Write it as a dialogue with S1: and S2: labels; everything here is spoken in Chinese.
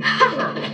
S1: 哈 哈